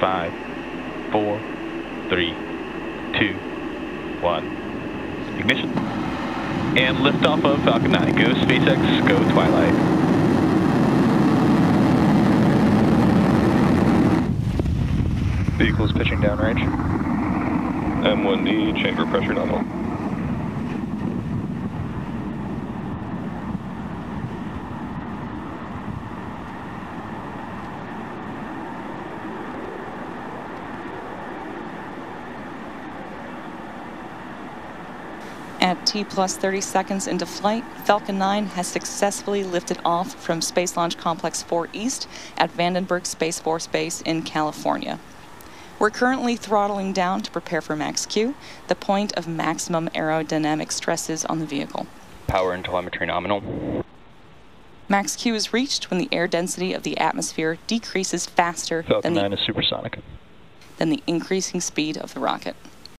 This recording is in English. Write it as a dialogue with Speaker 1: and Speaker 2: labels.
Speaker 1: five, four, three, two, one. Ignition. And liftoff of Falcon 9. Go SpaceX, go Twilight.
Speaker 2: Vehicles pitching downrange.
Speaker 3: M1D, chamber pressure nominal.
Speaker 4: At T plus 30 seconds into flight, Falcon 9 has successfully lifted off from Space Launch Complex 4 East at Vandenberg Space Force Base in California. We're currently throttling down to prepare for max Q, the point of maximum aerodynamic stresses on the vehicle.
Speaker 2: Power and telemetry nominal.
Speaker 4: Max Q is reached when the air density of the atmosphere decreases faster
Speaker 2: Falcon
Speaker 4: than the,
Speaker 2: 9 is supersonic.
Speaker 4: than the increasing speed of the rocket.